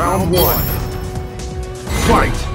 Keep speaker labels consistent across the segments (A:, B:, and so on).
A: Round one. Fight!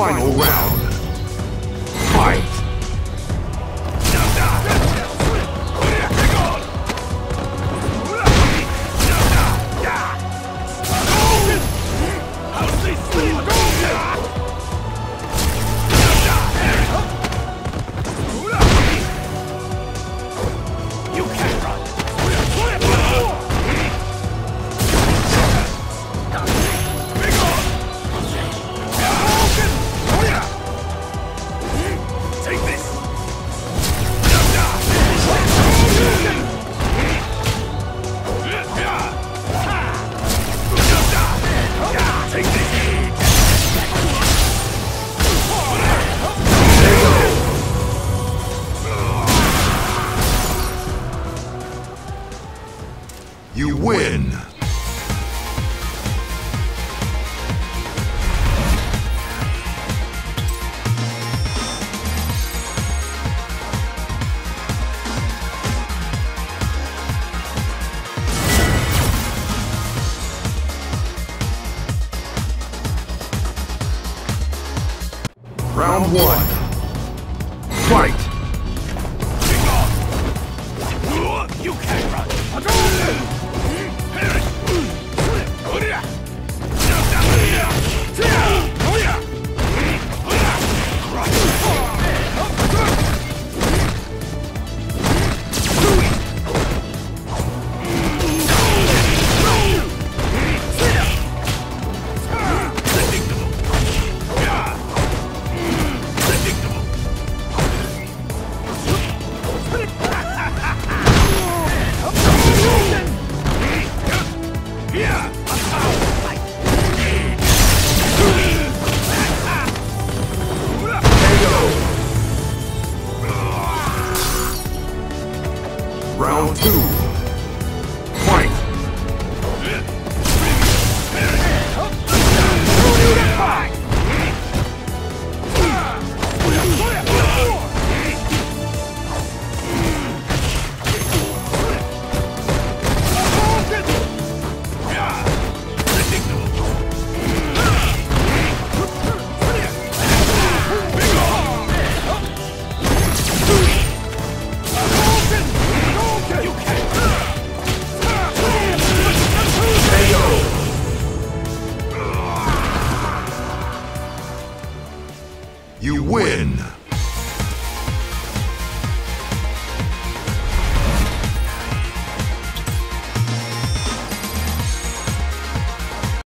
A: Final round. You win! Round one. Fight! Take off! You can't run! two.